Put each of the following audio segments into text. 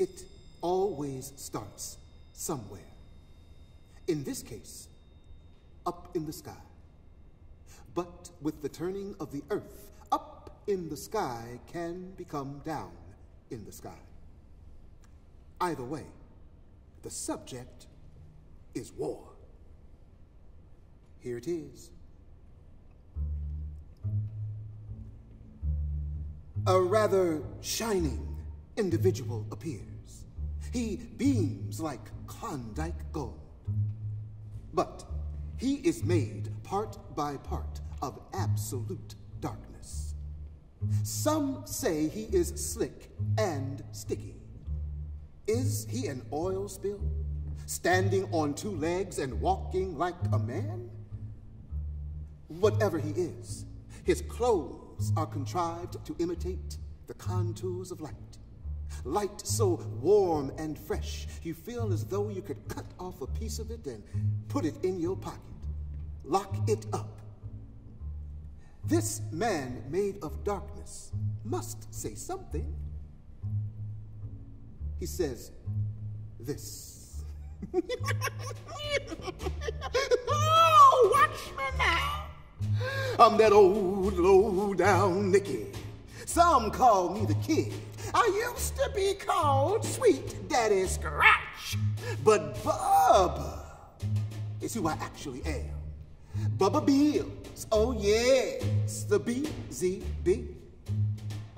It always starts somewhere. In this case, up in the sky. But with the turning of the earth, up in the sky can become down in the sky. Either way, the subject is war. Here it is. A rather shining individual appears. He beams like Klondike gold. But he is made part by part of absolute darkness. Some say he is slick and sticky. Is he an oil spill, standing on two legs and walking like a man? Whatever he is, his clothes are contrived to imitate the contours of light. Light so warm and fresh, you feel as though you could cut off a piece of it and put it in your pocket. Lock it up. This man made of darkness must say something. He says this. oh, watch me now. I'm that old low down Nicky. Some call me the kid. I used to be called Sweet Daddy Scratch. But Bubba is who I actually am. Bubba Bills, oh yes, the BZB.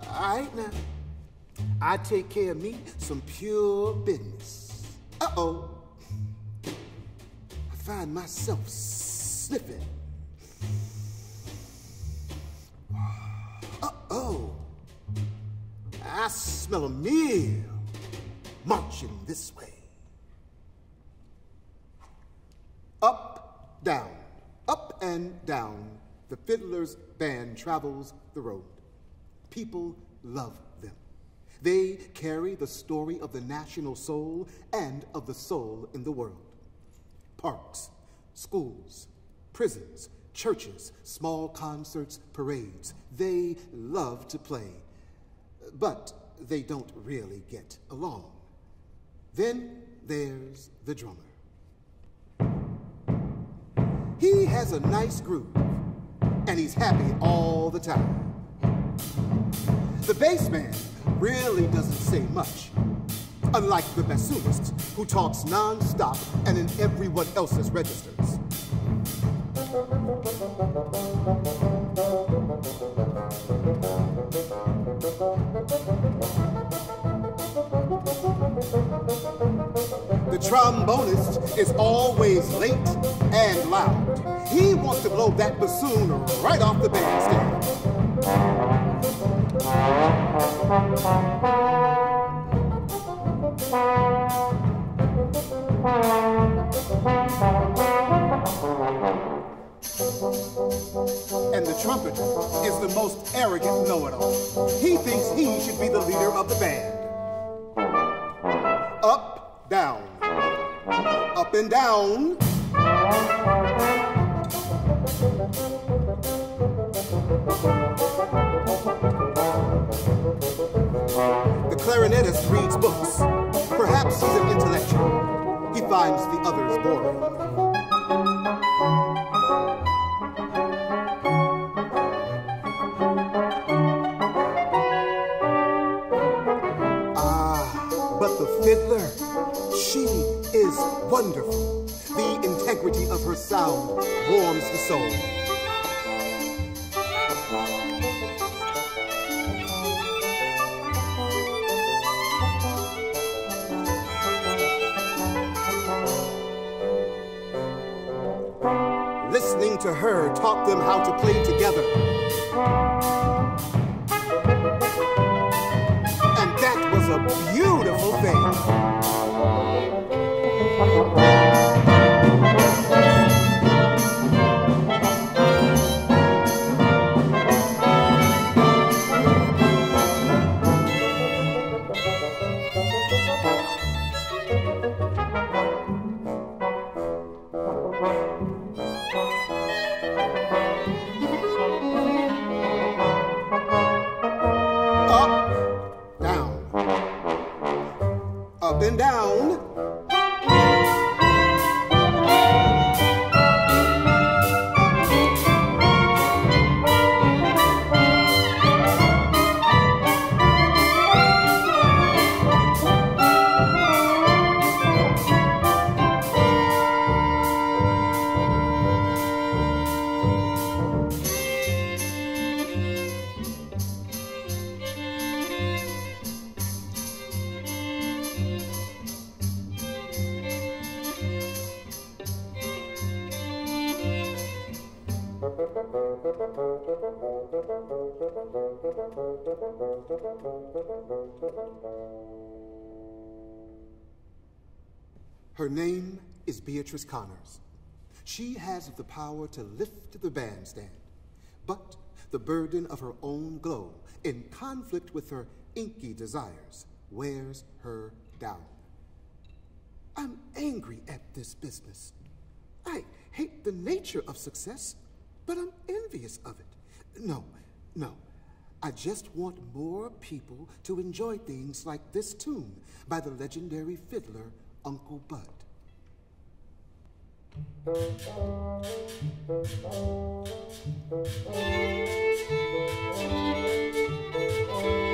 All right now, I take care of me some pure business. Uh-oh, I find myself sniffing. Uh-oh, I smell a meal marching this way. Up, down, up and down, the fiddler's band travels the road. People love them. They carry the story of the national soul and of the soul in the world. Parks, schools, prisons, churches, small concerts, parades. They love to play, but they don't really get along. Then there's the drummer. He has a nice groove, and he's happy all the time. The bass man really doesn't say much, unlike the bassoonist, who talks non-stop and in everyone else's registers. Trombonist is always late and loud. He wants to blow that bassoon right off the bandstand. And the trumpeter is the most arrogant know-it-all. He thinks he should be the leader of the band. Down. The clarinetist reads books. Perhaps he's an intellectual. He finds the others boring. Sound warms the soul. Listening to her taught them how to play together. And that was a beautiful thing. Beatrice Connors. She has the power to lift the bandstand, but the burden of her own glow, in conflict with her inky desires, wears her down. I'm angry at this business. I hate the nature of success, but I'm envious of it. No, no. I just want more people to enjoy things like this tune by the legendary fiddler Uncle Bud. She's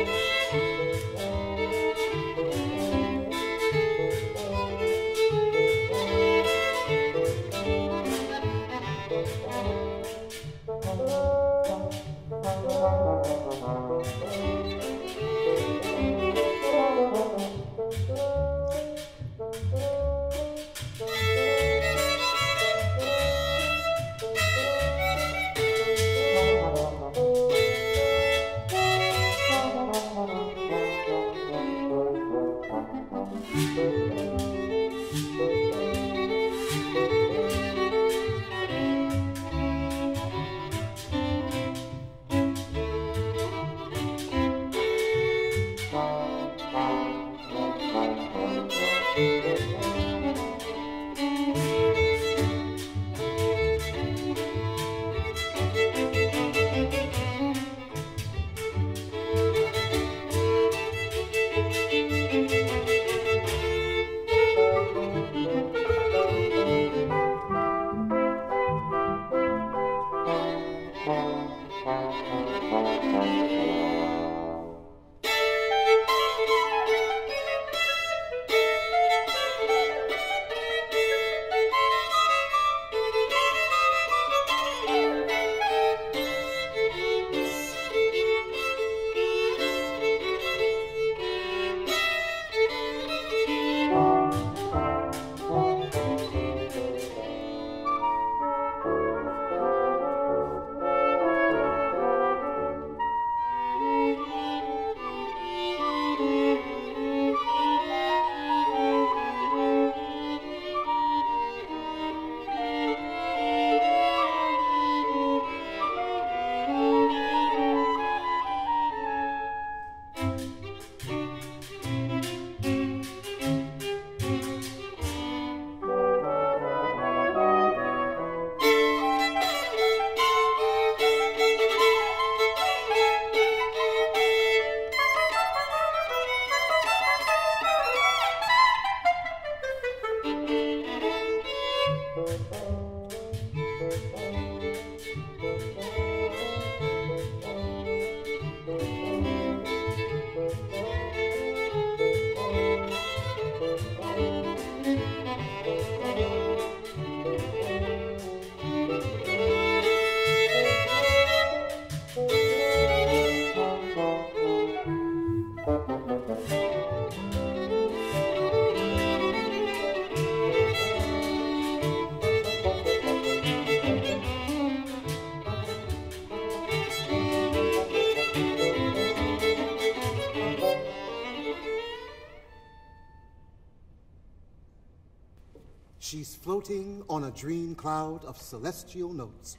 floating on a dream cloud of celestial notes.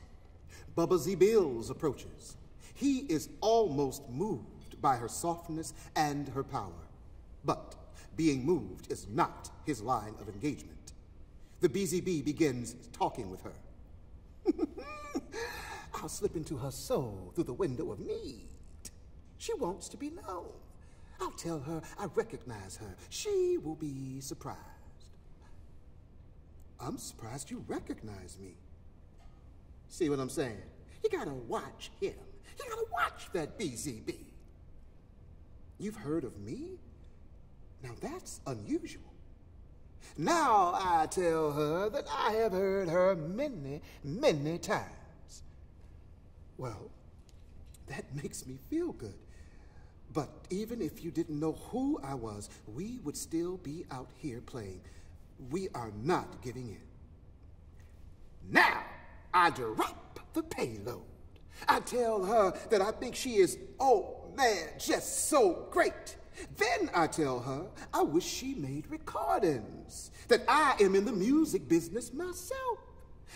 Bubba Z. Bills approaches. He is almost moved by her softness and her power. But being moved is not his line of engagement. The BZB begins talking with her. I'll slip into her soul through the window of need. She wants to be known. I'll tell her I recognize her. She will be surprised. I'm surprised you recognize me. See what I'm saying? You gotta watch him. You gotta watch that BZB. You've heard of me? Now that's unusual. Now I tell her that I have heard her many, many times. Well, that makes me feel good. But even if you didn't know who I was, we would still be out here playing. We are not giving in. Now I drop the payload. I tell her that I think she is, oh man, just so great. Then I tell her I wish she made recordings, that I am in the music business myself.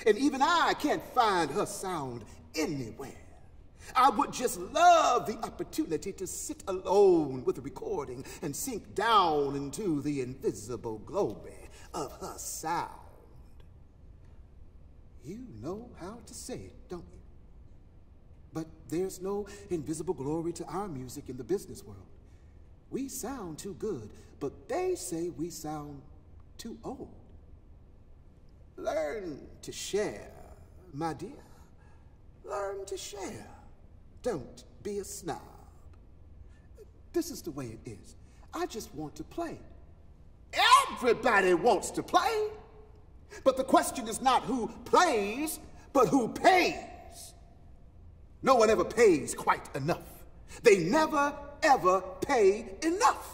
And even I can't find her sound anywhere. I would just love the opportunity to sit alone with a recording and sink down into the invisible glory of her sound. You know how to say it, don't you? But there's no invisible glory to our music in the business world. We sound too good, but they say we sound too old. Learn to share, my dear. Learn to share. Don't be a snob. This is the way it is. I just want to play. Everybody wants to play. But the question is not who plays, but who pays. No one ever pays quite enough. They never, ever pay enough.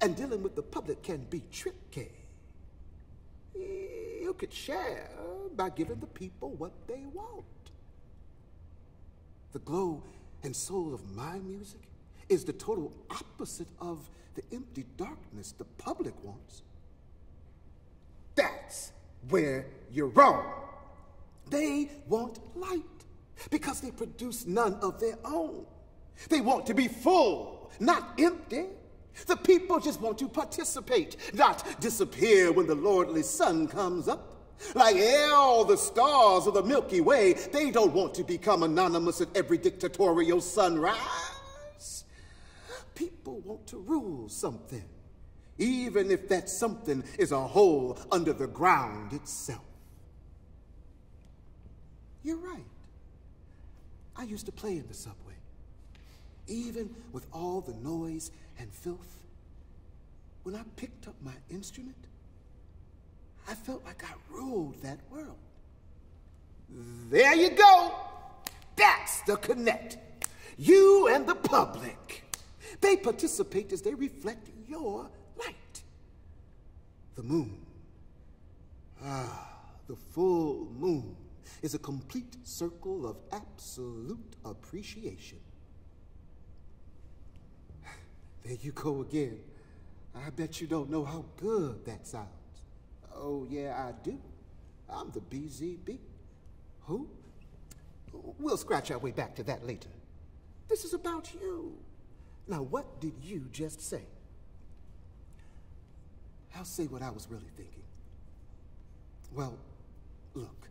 And dealing with the public can be tricky. You could share by giving the people what they want. The glow and soul of my music is the total opposite of the empty darkness the public wants. That's where you're wrong. They want light because they produce none of their own. They want to be full, not empty. The people just want to participate, not disappear when the lordly sun comes up. Like all the stars of the Milky Way, they don't want to become anonymous at every dictatorial sunrise. People want to rule something, even if that something is a hole under the ground itself. You're right. I used to play in the subway. Even with all the noise and filth, when I picked up my instrument, I felt like I ruled that world. There you go. That's the connect. You and the public. They participate as they reflect your light. The moon. Ah, the full moon is a complete circle of absolute appreciation. There you go again. I bet you don't know how good that sounds. Oh, yeah, I do. I'm the BZB. Who? We'll scratch our way back to that later. This is about you. Now, what did you just say? I'll say what I was really thinking. Well, look,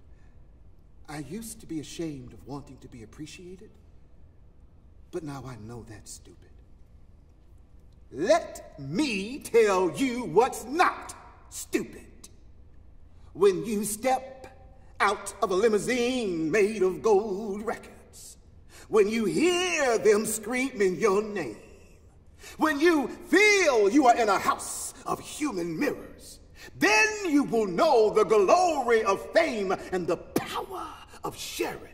I used to be ashamed of wanting to be appreciated, but now I know that's stupid. Let me tell you what's not stupid. When you step out of a limousine made of gold records, when you hear them screaming your name, when you feel you are in a house of human mirrors, then you will know the glory of fame and the power of sharing.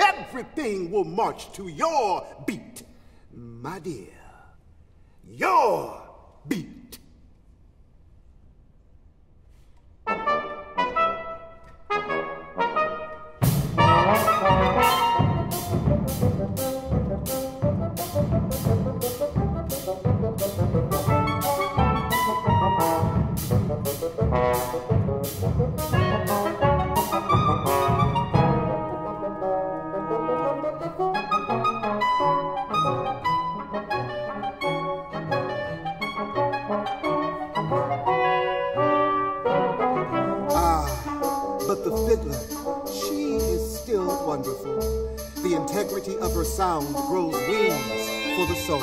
Everything will march to your beat, my dear. Your beat. The integrity of her sound grows wings for the soul.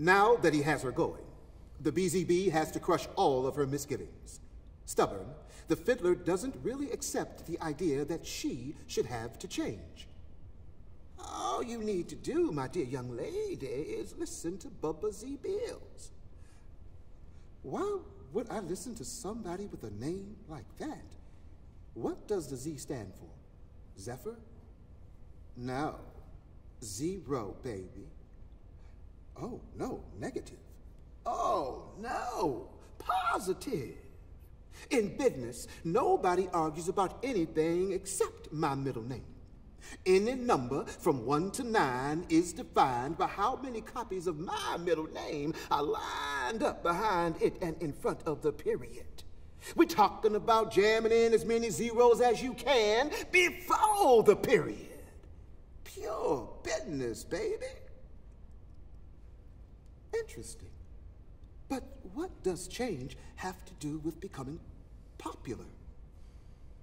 Now that he has her going, the BZB has to crush all of her misgivings. Stubborn, the fiddler doesn't really accept the idea that she should have to change. All you need to do, my dear young lady, is listen to Bubba Z. Bills. Why would I listen to somebody with a name like that? What does the Z stand for? Zephyr? No. Zero, baby. Oh, no, negative. Oh, no, positive. In business, nobody argues about anything except my middle name. Any number from 1 to 9 is defined by how many copies of my middle name are lined up behind it and in front of the period. We're talking about jamming in as many zeros as you can before the period. Pure business, baby. Interesting. But what does change have to do with becoming popular?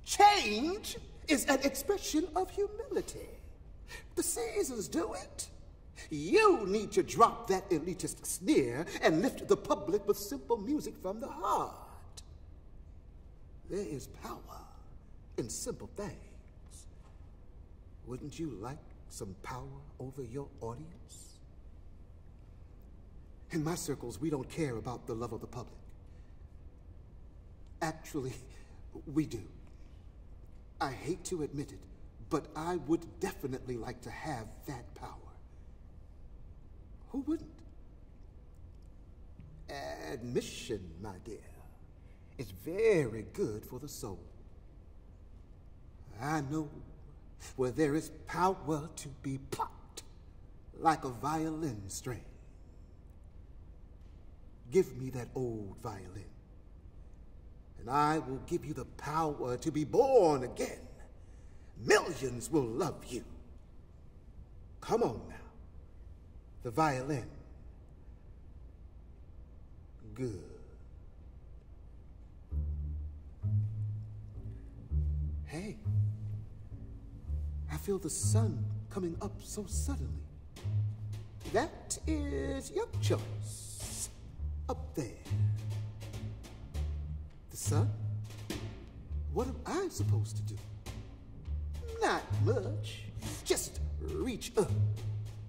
Change is an expression of humility. The seasons do it. You need to drop that elitist sneer and lift the public with simple music from the heart. There is power in simple things. Wouldn't you like some power over your audience? In my circles, we don't care about the love of the public. Actually, we do. I hate to admit it, but I would definitely like to have that power. Who wouldn't? Admission, my dear, is very good for the soul. I know where there is power to be plucked like a violin string. Give me that old violin, and I will give you the power to be born again. Millions will love you. Come on now. The violin. Good. Hey, I feel the sun coming up so suddenly. That is your choice. Up there. The sun? What am I supposed to do? Not much. Just reach up,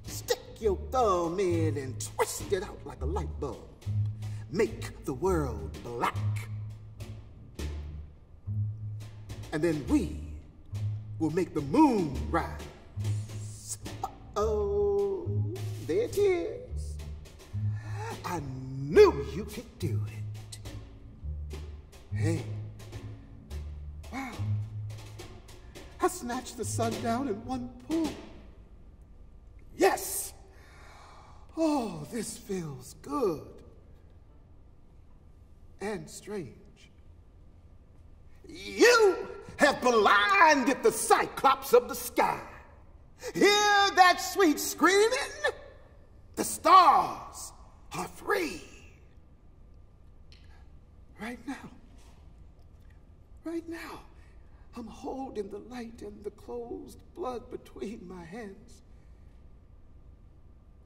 stick your thumb in, and twist it out like a light bulb. Make the world black. And then we will make the moon rise. Oh, there it is. I knew you could do it. Hey, wow. I snatched the sun down in one pull. Yes! Oh, this feels good. And strange. You have blinded the cyclops of the sky. Hear that sweet screaming? The stars are free. Right now, right now, I'm holding the light and the closed blood between my hands.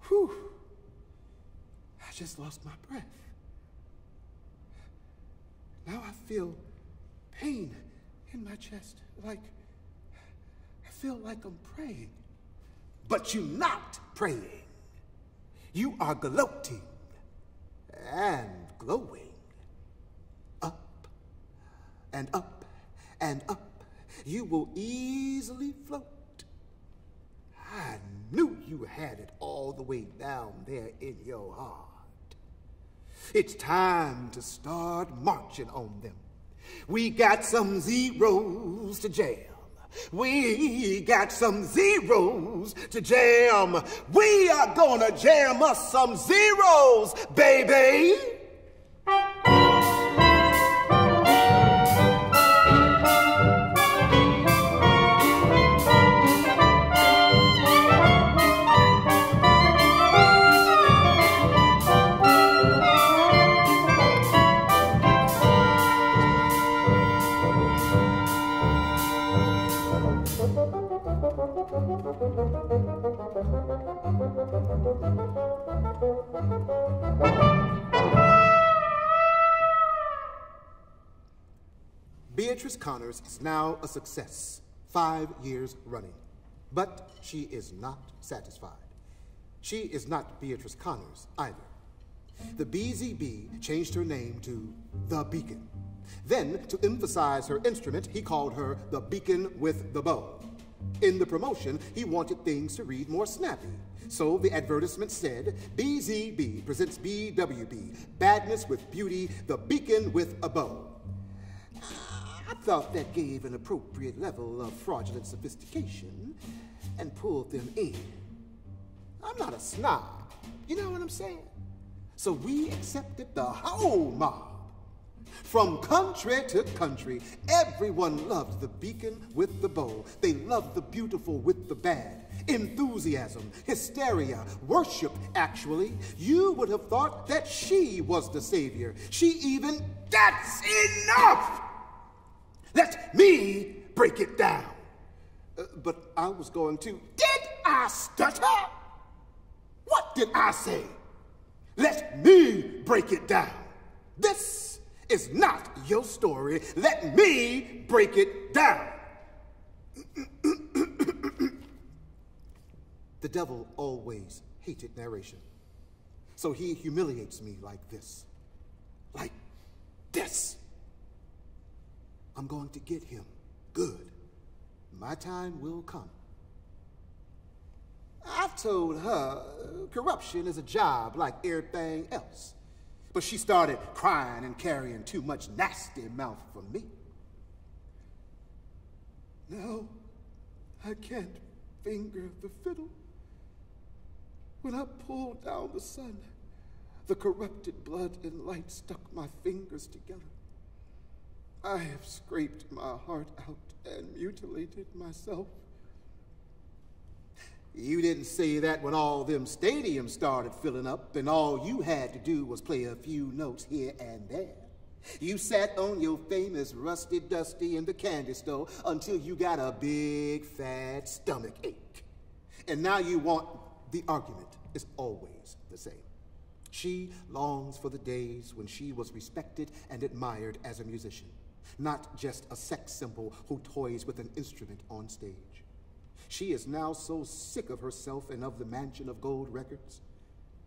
Whew. I just lost my breath. Now I feel pain in my chest, like I feel like I'm praying. But you're not praying. You are gloating and glowing. And up and up. You will easily float I knew you had it all the way down there in your heart. It's time to start marching on them. We got some zeros to jam. We got some zeros to jam. We are gonna jam us some zeros, baby. Beatrice Connors is now a success, five years running. But she is not satisfied. She is not Beatrice Connors either. The BZB changed her name to The Beacon. Then, to emphasize her instrument, he called her the Beacon with the Bow. In the promotion, he wanted things to read more snappy. So the advertisement said, BZB presents BWB, Badness with Beauty, the Beacon with a Bow. I thought that gave an appropriate level of fraudulent sophistication and pulled them in. I'm not a snob, you know what I'm saying? So we accepted the whole mob. From country to country, everyone loved the beacon with the bow. They loved the beautiful with the bad. Enthusiasm, hysteria, worship, actually. You would have thought that she was the savior. She even, that's enough! Let me break it down. Uh, but I was going to, did I stutter? What did I say? Let me break it down. This is not your story. Let me break it down. the devil always hated narration. So he humiliates me like this. Like this. I'm going to get him. Good. My time will come. I've told her corruption is a job like everything else. But she started crying and carrying too much nasty mouth for me. Now, I can't finger the fiddle. When I pulled down the sun, the corrupted blood and light stuck my fingers together. I have scraped my heart out and mutilated myself. You didn't say that when all them stadiums started filling up and all you had to do was play a few notes here and there. You sat on your famous rusty dusty in the candy store until you got a big fat stomach ache. And now you want the argument is always the same. She longs for the days when she was respected and admired as a musician, not just a sex symbol who toys with an instrument on stage. She is now so sick of herself and of the mansion of gold records.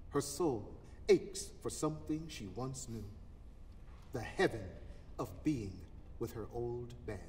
Her soul aches for something she once knew the heaven of being with her old band.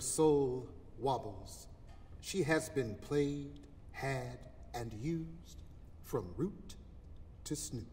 Soul wobbles. She has been played, had, and used from root to snoot.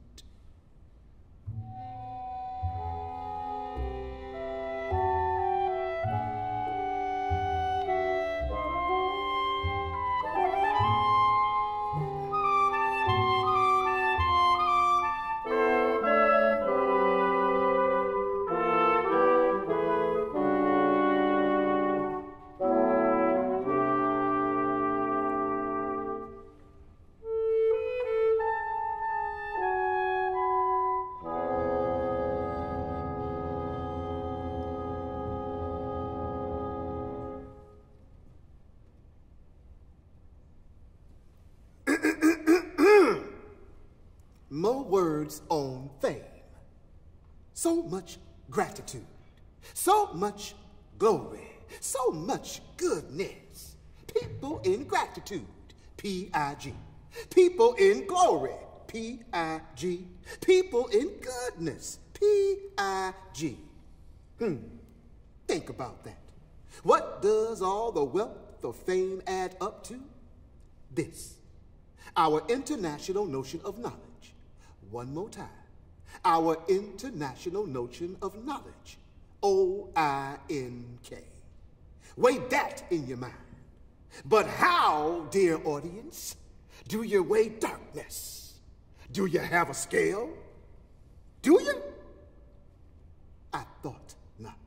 Much glory. So much goodness. People in gratitude. P I G. People in glory. P I G. People in goodness. P I G. Hmm. Think about that. What does all the wealth of fame add up to? This our international notion of knowledge. One more time. Our international notion of knowledge. O I N K. Weigh that in your mind. But how, dear audience, do you weigh darkness? Do you have a scale? Do you? I thought not.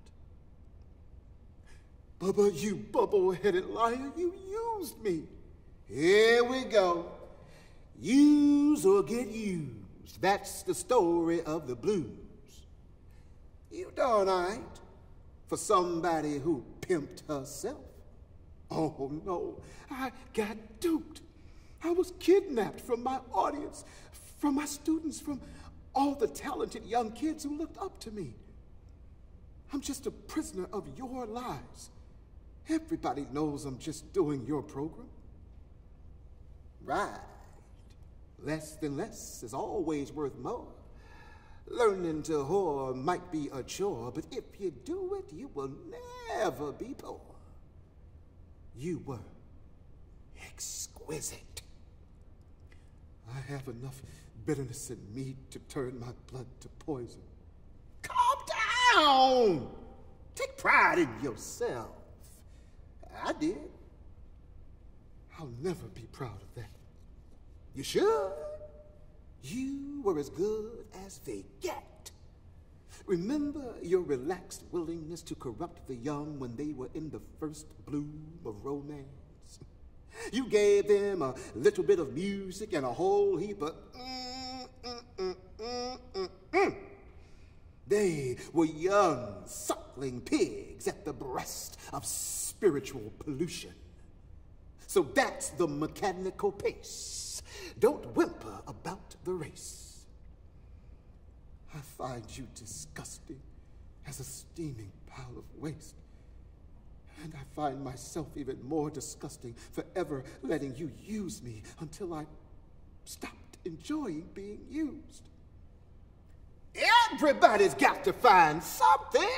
Bubba, you bubble headed liar, you used me. Here we go. Use or get used. That's the story of the blues. You darn right for somebody who pimped herself. Oh no, I got duped. I was kidnapped from my audience, from my students, from all the talented young kids who looked up to me. I'm just a prisoner of your lies. Everybody knows I'm just doing your program. Right. Less than less is always worth more. Learning to whore might be a chore, but if you do it, you will never be poor. You were exquisite. I have enough bitterness in me to turn my blood to poison. Calm down! Take pride in yourself. I did. I'll never be proud of that. You should. You were as good as they get. Remember your relaxed willingness to corrupt the young when they were in the first bloom of romance? You gave them a little bit of music and a whole heap of mm, mm, mm, they were young, suckling pigs at the breast of spiritual pollution. So that's the mechanical pace don't whimper about the race. I find you disgusting as a steaming pile of waste. And I find myself even more disgusting for ever letting you use me until I stopped enjoying being used. Everybody's got to find something.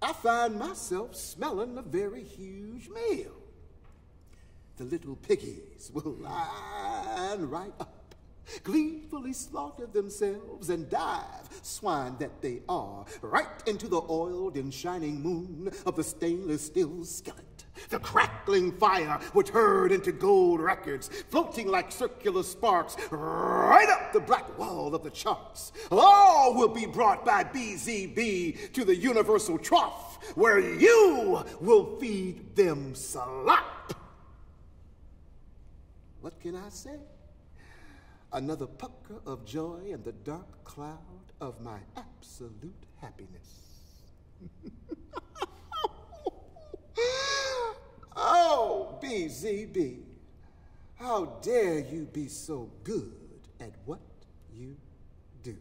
I find myself smelling a very huge meal the little piggies will line right up, gleefully slaughter themselves and dive, swine that they are, right into the oiled and shining moon of the stainless steel skillet. The crackling fire would turn into gold records, floating like circular sparks, right up the black wall of the charts. All will be brought by BZB to the universal trough, where you will feed them slop. What can I say? Another pucker of joy in the dark cloud of my absolute happiness. oh, BZB, how dare you be so good at what you do?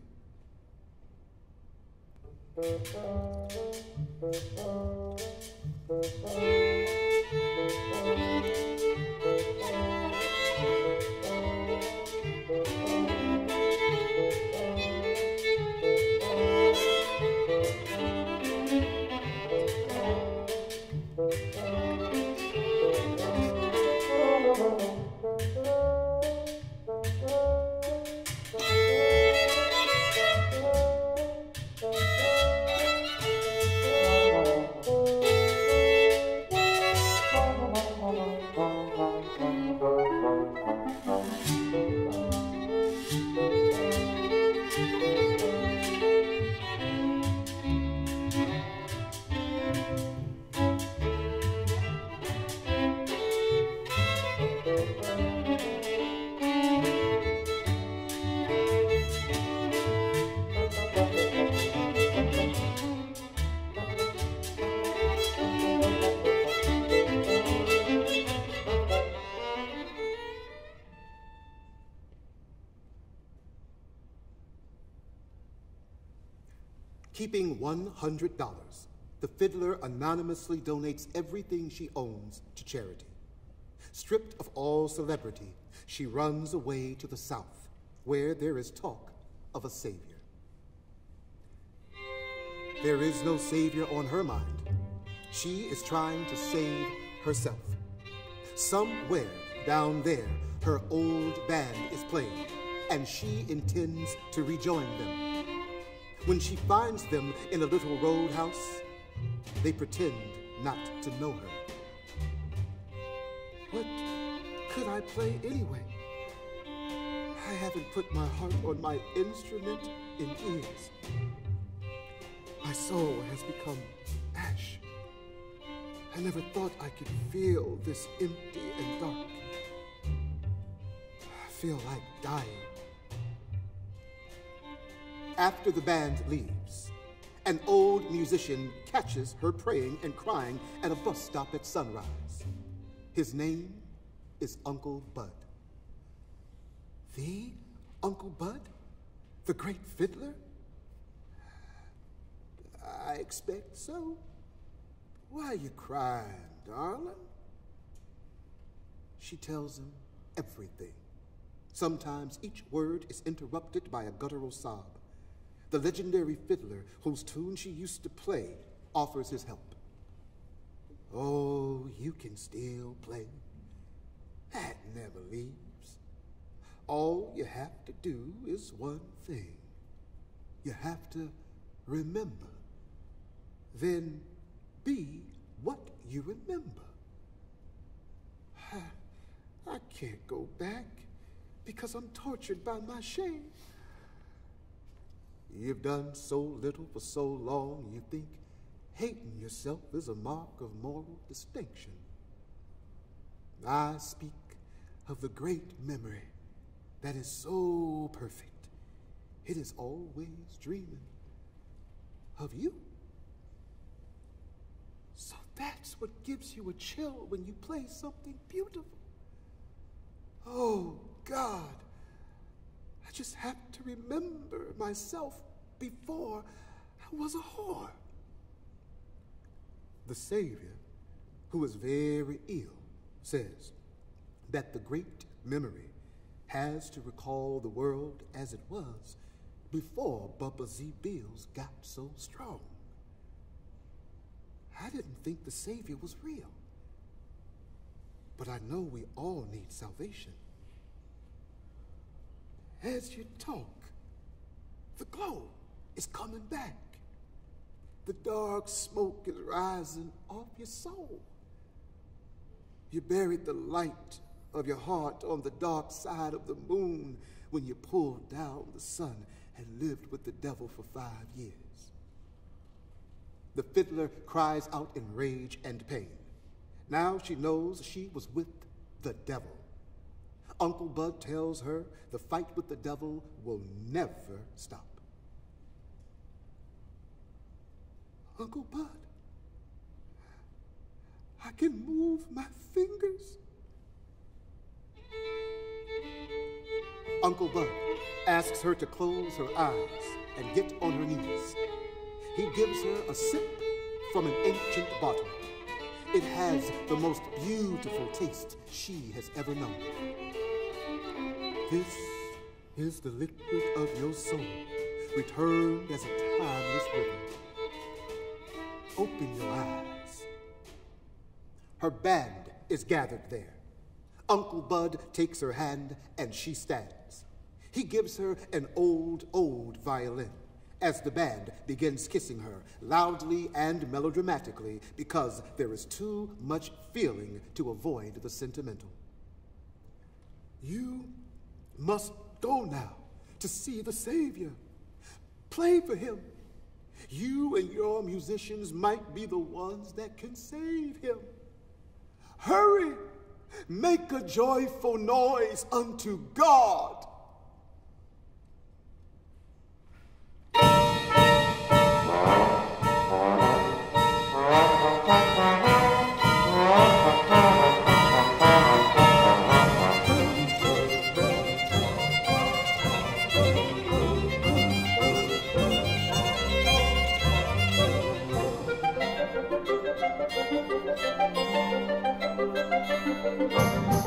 Keeping $100, the fiddler anonymously donates everything she owns to charity. Stripped of all celebrity, she runs away to the south, where there is talk of a savior. There is no savior on her mind. She is trying to save herself. Somewhere down there, her old band is playing, and she intends to rejoin them. When she finds them in a little roadhouse, they pretend not to know her. What could I play anyway? I haven't put my heart on my instrument in years. My soul has become ash. I never thought I could feel this empty and dark. I feel like dying. After the band leaves, an old musician catches her praying and crying at a bus stop at sunrise. His name is Uncle Bud. The Uncle Bud? The great fiddler? I expect so. Why are you crying, darling? She tells him everything. Sometimes each word is interrupted by a guttural sob. The legendary fiddler whose tune she used to play offers his help. Oh, you can still play. That never leaves. All you have to do is one thing. You have to remember. Then be what you remember. I can't go back because I'm tortured by my shame. You've done so little for so long, you think hating yourself is a mark of moral distinction. I speak of the great memory that is so perfect, it is always dreaming of you. So that's what gives you a chill when you play something beautiful. Oh, God. I just have to remember myself before I was a whore. The Savior, who is very ill, says that the great memory has to recall the world as it was before Bubba Z. Beals got so strong. I didn't think the Savior was real. But I know we all need salvation. As you talk, the glow is coming back. The dark smoke is rising off your soul. You buried the light of your heart on the dark side of the moon when you pulled down the sun and lived with the devil for five years. The fiddler cries out in rage and pain. Now she knows she was with the devil. Uncle Bud tells her the fight with the devil will never stop. Uncle Bud, I can move my fingers. Uncle Bud asks her to close her eyes and get on her knees. He gives her a sip from an ancient bottle. It has the most beautiful taste she has ever known. This is the liquid of your soul, returned as a timeless river. Open your eyes. Her band is gathered there. Uncle Bud takes her hand and she stands. He gives her an old, old violin as the band begins kissing her loudly and melodramatically because there is too much feeling to avoid the sentimental. You must go now to see the Savior. Play for him you and your musicians might be the ones that can save him. Hurry, make a joyful noise unto God. Thank you.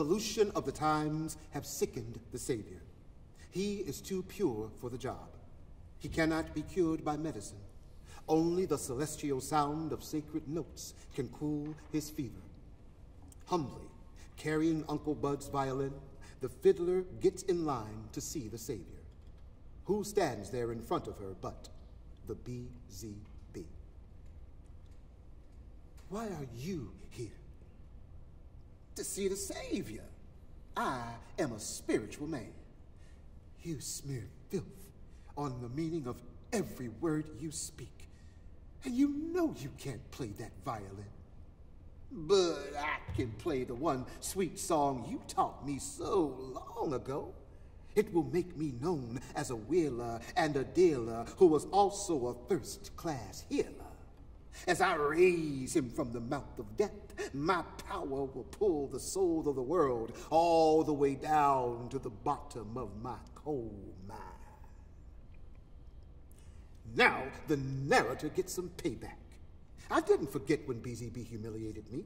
Pollution of the times have sickened the Savior. He is too pure for the job. He cannot be cured by medicine. Only the celestial sound of sacred notes can cool his fever. Humbly, carrying Uncle Bud's violin, the fiddler gets in line to see the Savior. Who stands there in front of her but the BZB? Why are you here? To see the Savior. I am a spiritual man. You smear filth on the meaning of every word you speak. And you know you can't play that violin. But I can play the one sweet song you taught me so long ago. It will make me known as a wheeler and a dealer who was also a first class healer. As I raise him from the mouth of death, my power will pull the soul of the world all the way down to the bottom of my coal mine. Now the narrator gets some payback. I didn't forget when BZB humiliated me.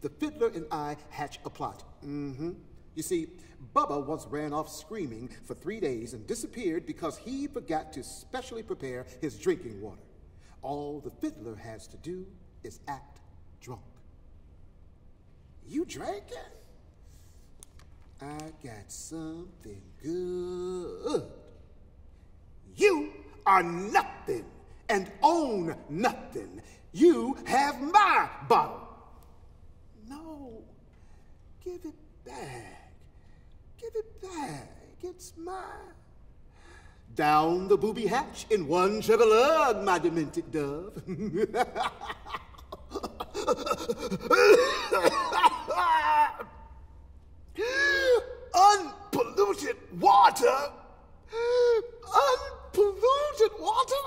The fiddler and I hatch a plot. Mm-hmm. You see, Bubba once ran off screaming for three days and disappeared because he forgot to specially prepare his drinking water. All the fiddler has to do is act drunk. You drinking? I got something good. You are nothing and own nothing. You have my bottle. No, give it back. Give it back. It's mine. Down the booby hatch in one chug my demented dove. Unpolluted water? Unpolluted water?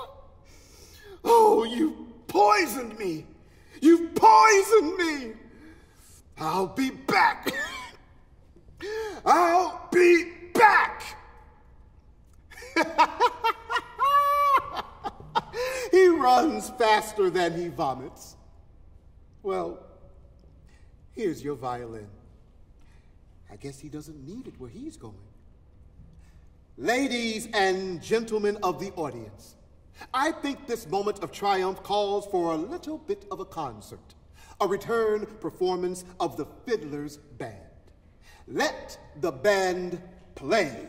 Oh, you poisoned me. You've poisoned me. I'll be back. I'll be back. he runs faster than he vomits. Well, here's your violin. I guess he doesn't need it where he's going. Ladies and gentlemen of the audience, I think this moment of triumph calls for a little bit of a concert, a return performance of the Fiddler's Band. Let the band play.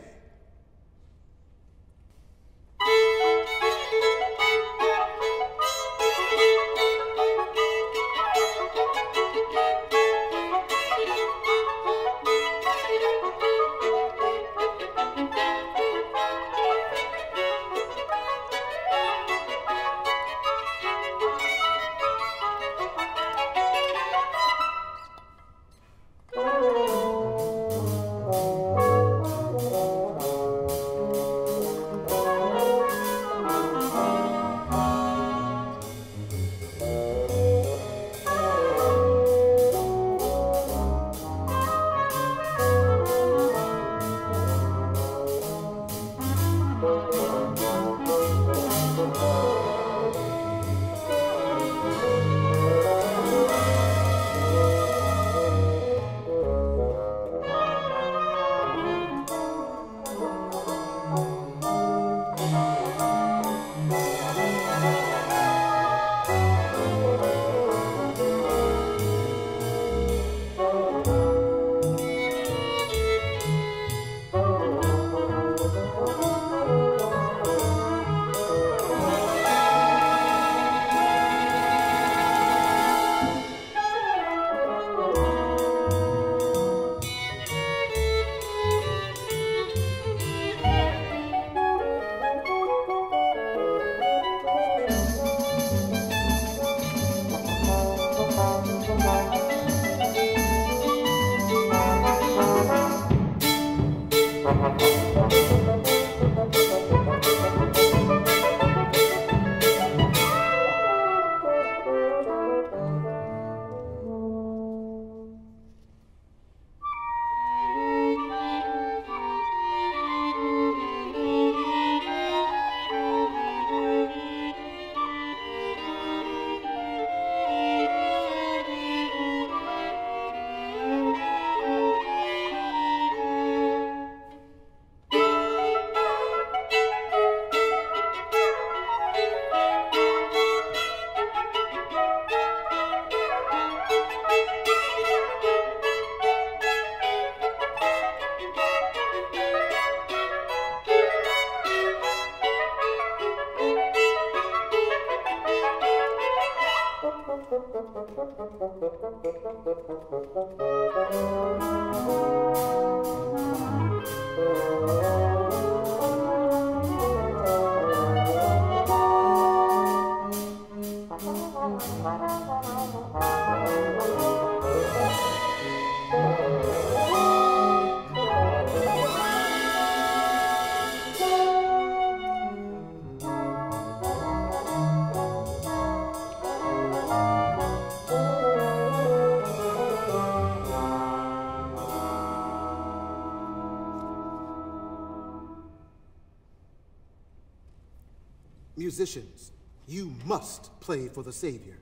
Musicians, you must play for the Savior.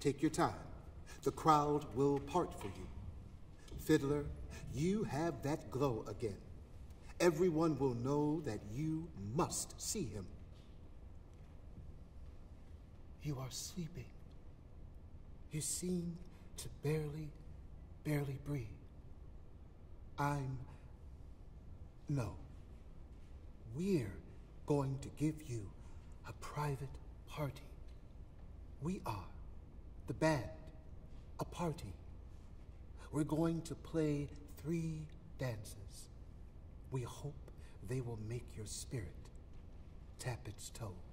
Take your time. The crowd will part for you. Fiddler, you have that glow again. Everyone will know that you must see him. You are sleeping. You seem to barely, barely breathe. I'm. No. We're going to give you a private party. We are the band, a party. We're going to play three dances. We hope they will make your spirit tap its toes.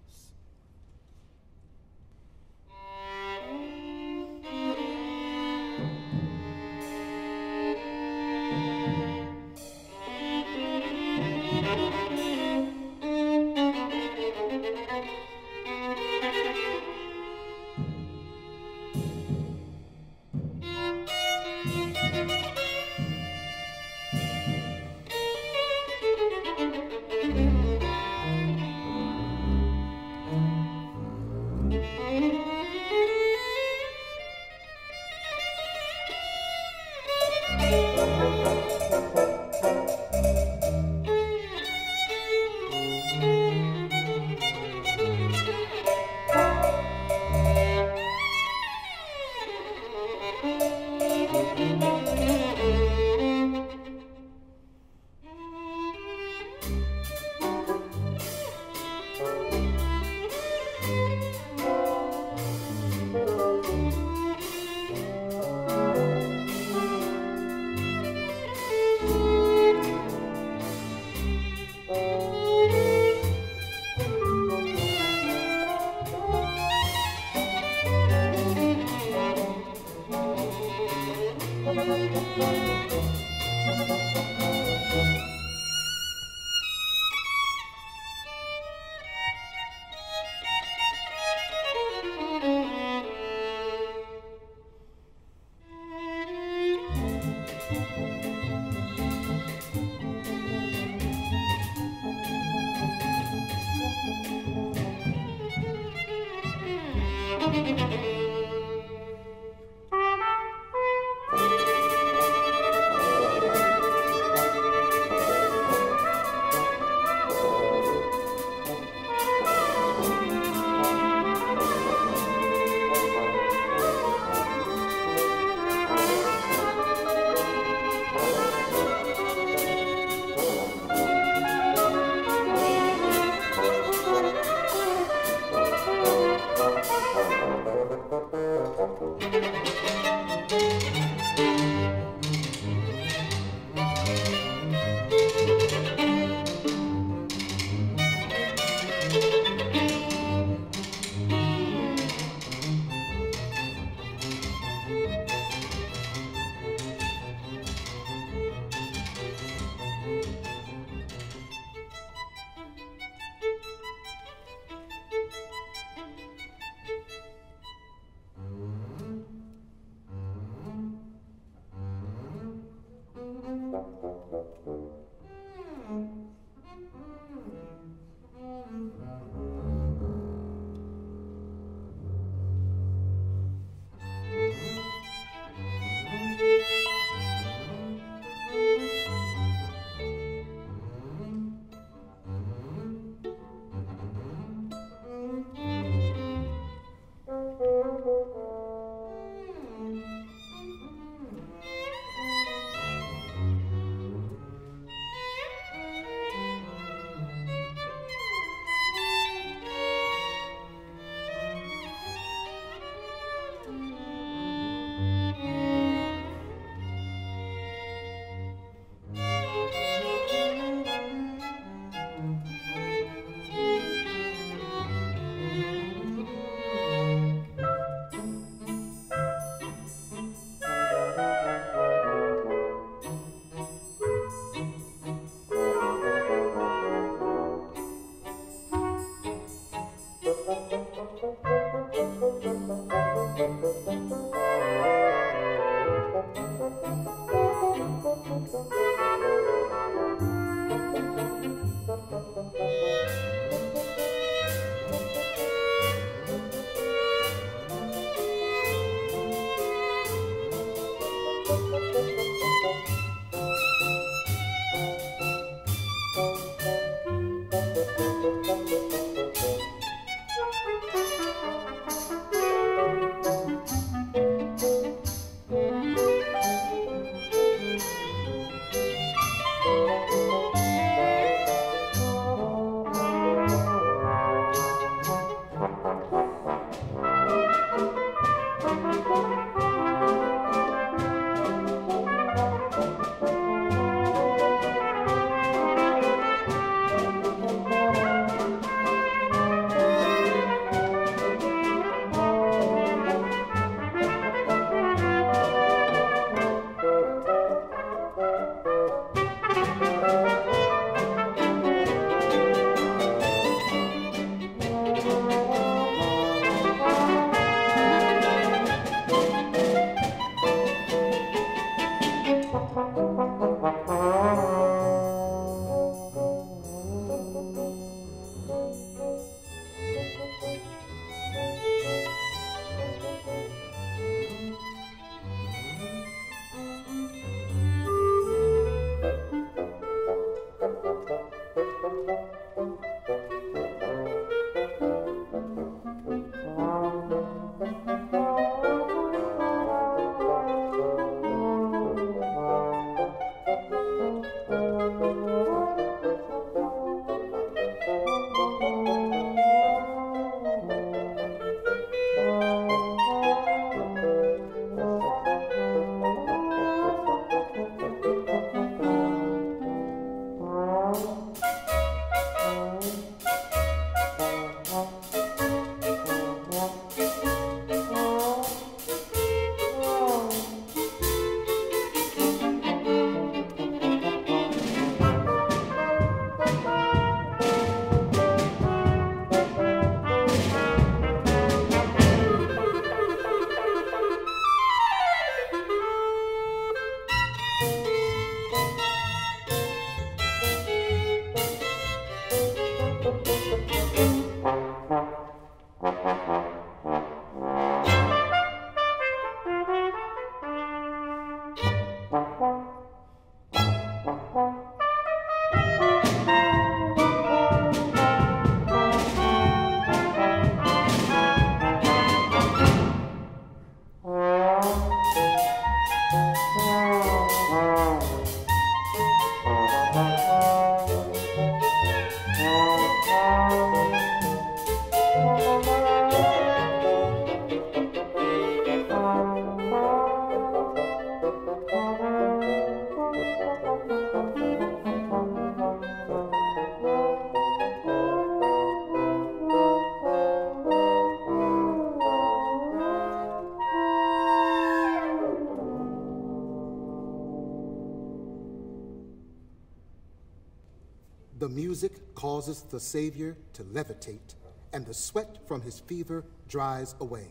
Causes the Savior to levitate, and the sweat from his fever dries away.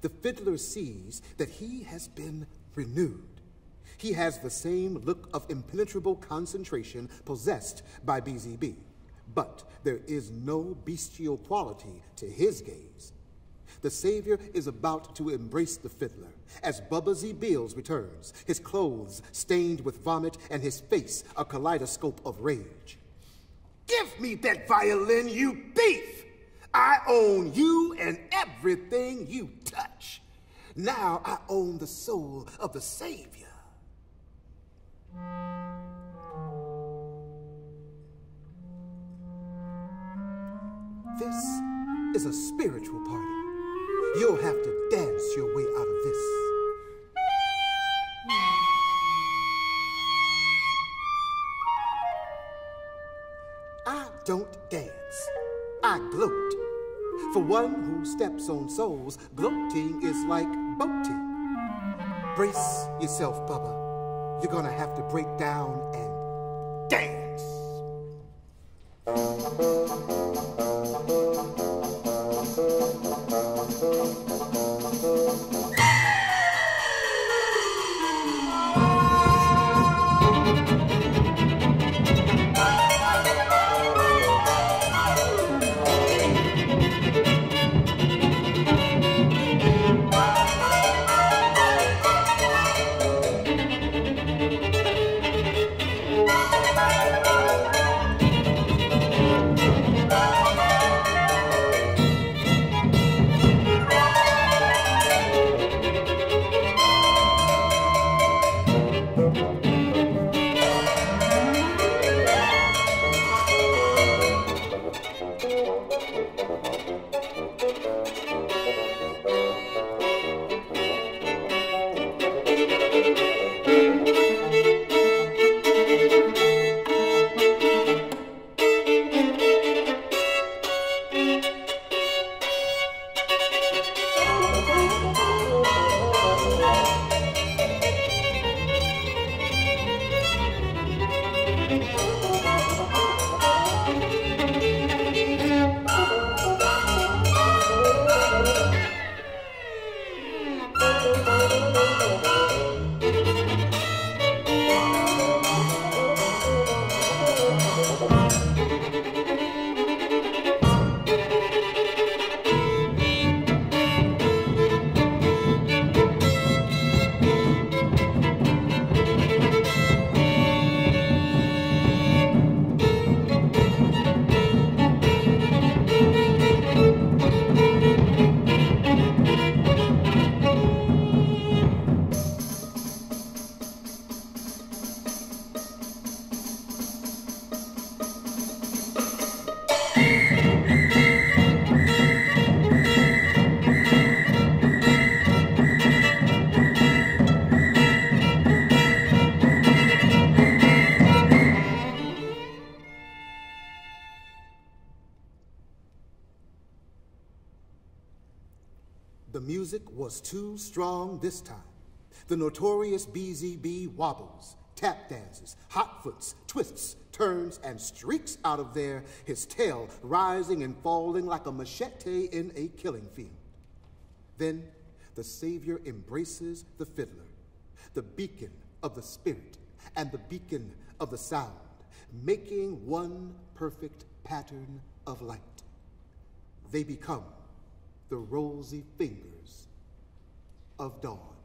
The fiddler sees that he has been renewed. He has the same look of impenetrable concentration possessed by BZB, but there is no bestial quality to his gaze. The Savior is about to embrace the fiddler as Bubba Z. Beals returns, his clothes stained with vomit and his face a kaleidoscope of rage. Give me that violin, you thief! I own you and everything you touch. Now I own the soul of the Savior. This is a spiritual party. You'll have to dance your way out of this. Don't dance. I gloat. For one who steps on souls, gloating is like boating. Brace yourself, Bubba. You're gonna have to break down and dance. Was too strong this time. The notorious BZB wobbles, tap dances, hot foots, twists, turns, and streaks out of there, his tail rising and falling like a machete in a killing field. Then the Savior embraces the fiddler, the beacon of the Spirit and the beacon of the sound, making one perfect pattern of light. They become the rosy fingers of dawn.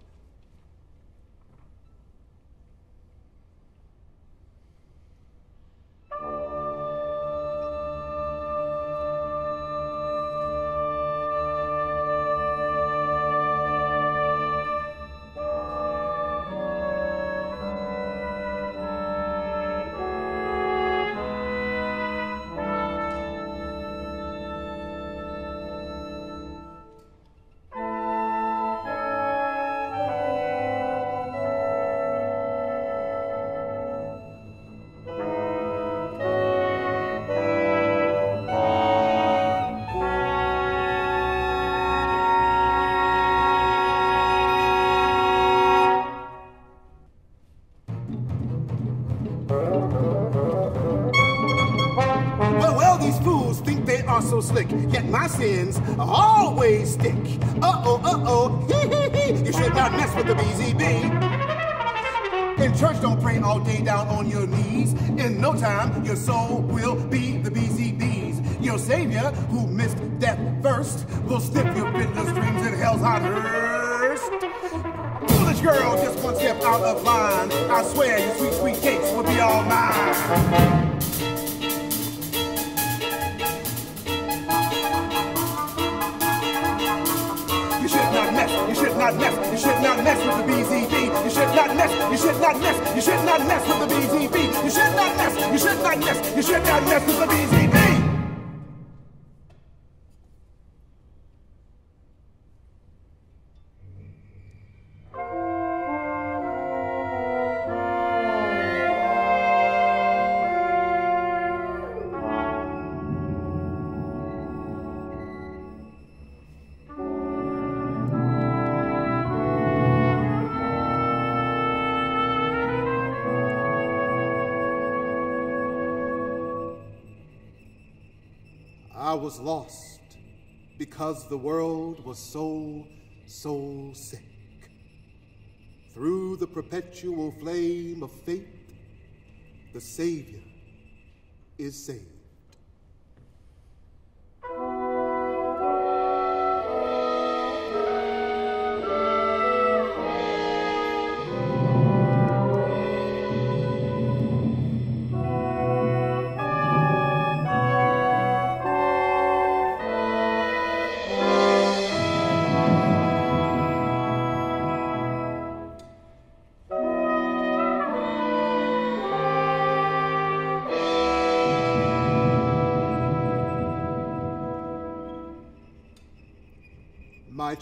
Slick, yet my sins always stick. Uh-oh, uh-oh, you should not mess with the BZB. In church, don't pray all day down on your knees. In no time, your soul will be the BZBs. Your savior, who missed death first, will snip your bitter dreams in hell's hot. Foolish girl, just one step out of line. I swear your sweet, sweet cakes will be all mine. Not mess, you should not mess with the BZB. You should not mess, you should not mess, you should not mess with the BZB. You should not mess, you should not mess, you should not mess with the BZB. Was lost because the world was so, so sick. Through the perpetual flame of faith, the Savior is saved.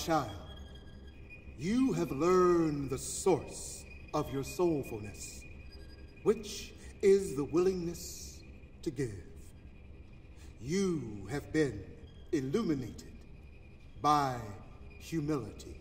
Child, you have learned the source of your soulfulness, which is the willingness to give. You have been illuminated by humility.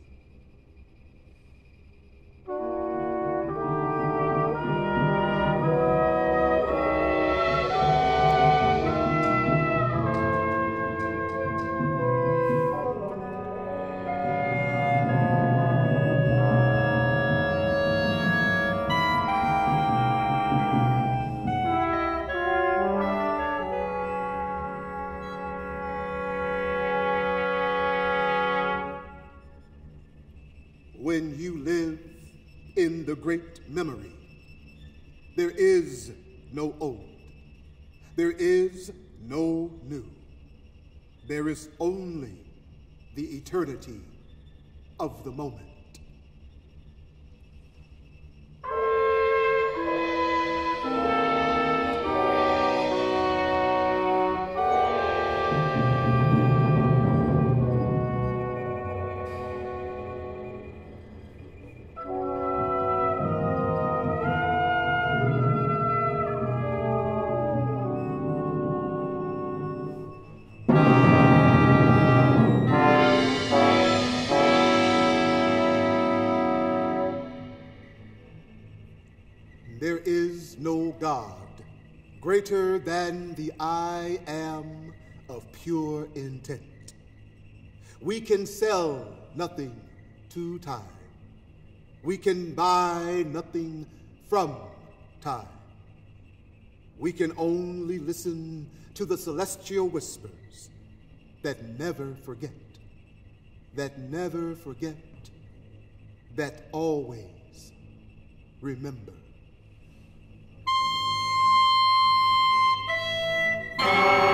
There is only the eternity of the moment. Greater than the I am of pure intent. We can sell nothing to time. We can buy nothing from time. We can only listen to the celestial whispers that never forget, that never forget, that always remember. But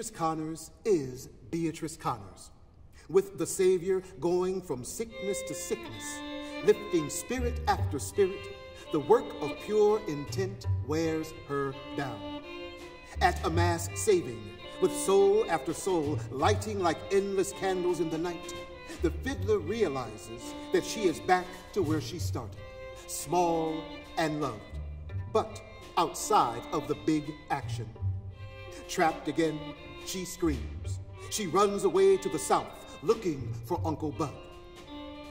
Beatrice Connors is Beatrice Connors, with the Savior going from sickness to sickness, lifting spirit after spirit. The work of pure intent wears her down. At a mass saving, With soul after soul lighting like endless candles in the night, the fiddler realizes that she is back to where she started, small and loved, but outside of the big action. Trapped again, she screams. She runs away to the south, looking for Uncle Bud.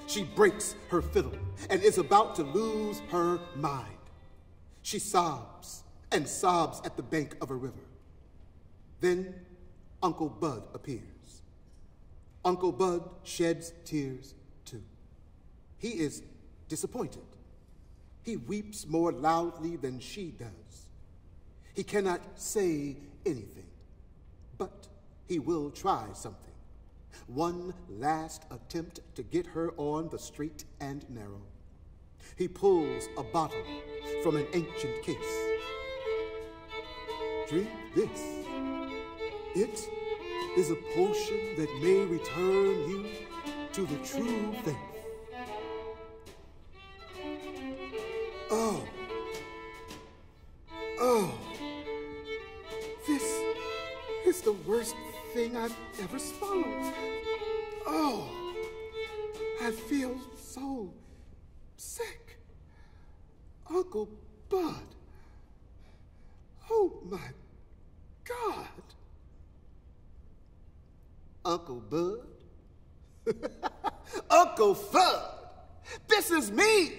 She breaks her fiddle and is about to lose her mind. She sobs and sobs at the bank of a river. Then Uncle Bud appears. Uncle Bud sheds tears too. He is disappointed. He weeps more loudly than she does. He cannot say anything, but he will try something. One last attempt to get her on the straight and narrow. He pulls a bottle from an ancient case. Drink this. It is a potion that may return you to the true faith. Thing I've ever swallowed. Oh. I feel so sick. Uncle Bud. Oh my God. Uncle Bud? Uncle Fudd! This is me!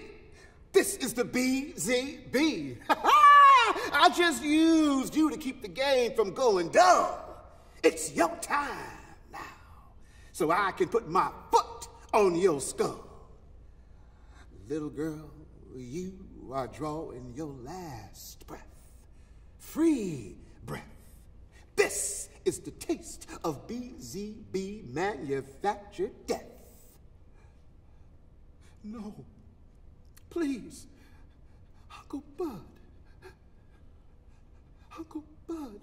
This is the BZB! I just used you to keep the game from going dumb. It's your time now, so I can put my foot on your skull. Little girl, you are drawing your last breath. Free breath. This is the taste of BZB manufactured death. No, please, Uncle Bud. Uncle Bud.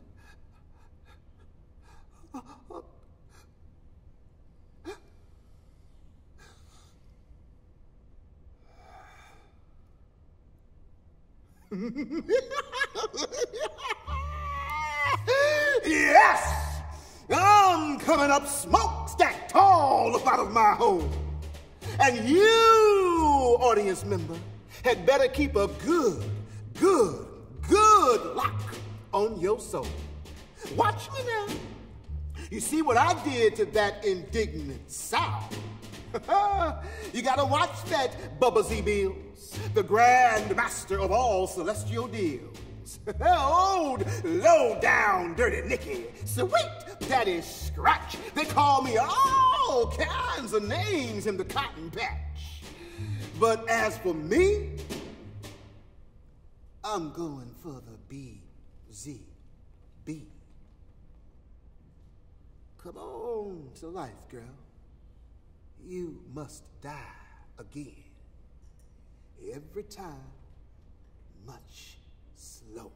Yes! I'm coming up smokestack tall up out of my hole. And you, audience member, had better keep a good, good, good lock on your soul. Watch me now. You see what I did to that indignant sow? you gotta watch that Bubba Z Beals, the grand master of all celestial deals. Old, low down, dirty Nicky, sweet daddy scratch. They call me all kinds of names in the cotton patch. But as for me, I'm going for the B Z B. Come on to life, girl. You must die again. Every time, much slower.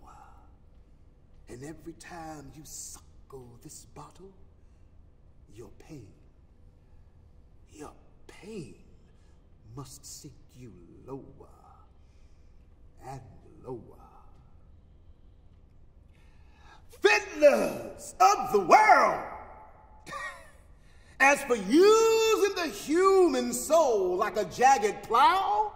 And every time you suckle this bottle, your pain, your pain must sink you lower and lower. Fiddlers of the world! As for using the human soul like a jagged plow,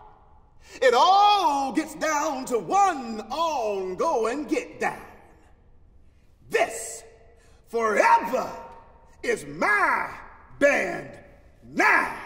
it all gets down to one ongoing get down. This forever is my band now.